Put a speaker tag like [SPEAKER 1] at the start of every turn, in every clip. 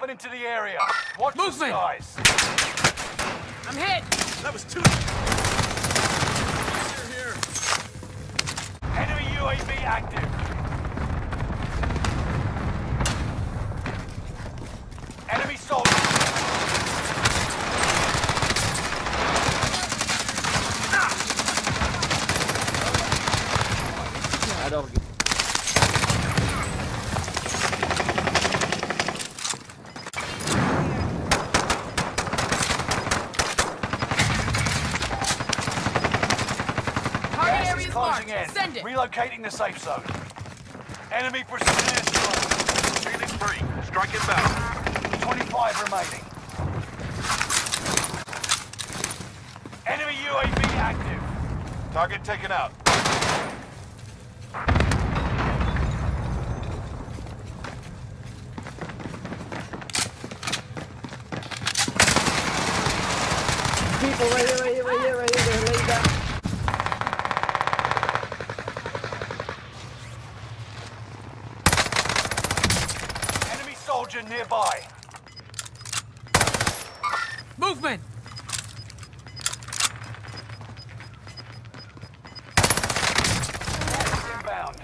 [SPEAKER 1] dropping into the area. Watch
[SPEAKER 2] Movement.
[SPEAKER 1] the skies.
[SPEAKER 2] I'm hit!
[SPEAKER 3] That was two. Here, here.
[SPEAKER 1] Enemy UAV active. Enemy soldier.
[SPEAKER 4] I don't.
[SPEAKER 2] Target
[SPEAKER 1] Gas
[SPEAKER 2] area
[SPEAKER 1] is
[SPEAKER 2] is marked.
[SPEAKER 1] closing in.
[SPEAKER 2] Send it!
[SPEAKER 1] Relocating the safe zone. Enemy precision airstrike.
[SPEAKER 3] Phoenix 3. Strike inbound.
[SPEAKER 1] 25 remaining. Enemy UAV active.
[SPEAKER 3] Target taken out.
[SPEAKER 4] People right here, right here, right here, right here. They're laying down.
[SPEAKER 1] Enemy soldier nearby.
[SPEAKER 2] Movement!
[SPEAKER 1] Inbound.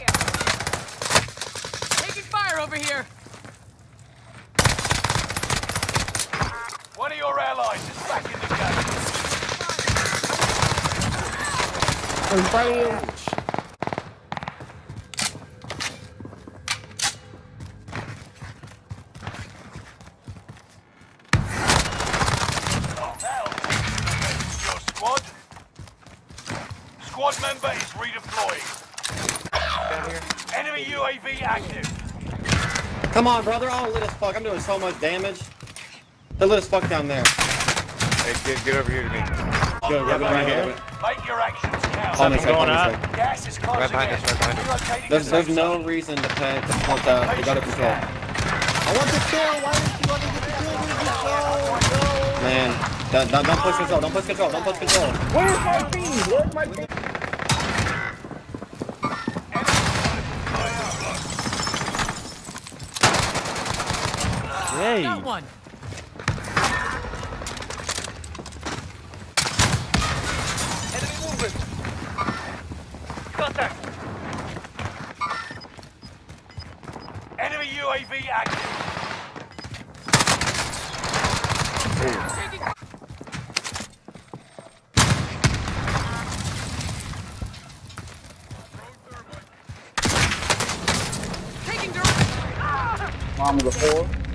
[SPEAKER 2] Taking fire over here!
[SPEAKER 1] One of your allies is back in the game.
[SPEAKER 4] I'm fighting him.
[SPEAKER 1] Your squad. Squad member is redeploying. Enemy UAV active.
[SPEAKER 4] Come on, brother. Oh, lit as fuck. I'm doing so much damage. They're lit as fuck down there.
[SPEAKER 5] Hey, get, get over here to me.
[SPEAKER 4] Go, grab it right here.
[SPEAKER 1] Make your actions count.
[SPEAKER 4] On this side,
[SPEAKER 5] going
[SPEAKER 4] on this side.
[SPEAKER 1] Gas is closing
[SPEAKER 5] Right behind
[SPEAKER 1] in.
[SPEAKER 5] us, right behind us.
[SPEAKER 4] There's, there's no reason to panic. Just want the, we gotta
[SPEAKER 1] Patient
[SPEAKER 4] control. I want the kill. Why didn't you don't, don't, don't push control. Don't push control. Don't push control. Where's my feed? Where's my feed?
[SPEAKER 5] Hey.
[SPEAKER 2] Got one!
[SPEAKER 1] Enemy movement. Contact. Enemy UAV active.
[SPEAKER 2] Taking
[SPEAKER 4] Mom of the four.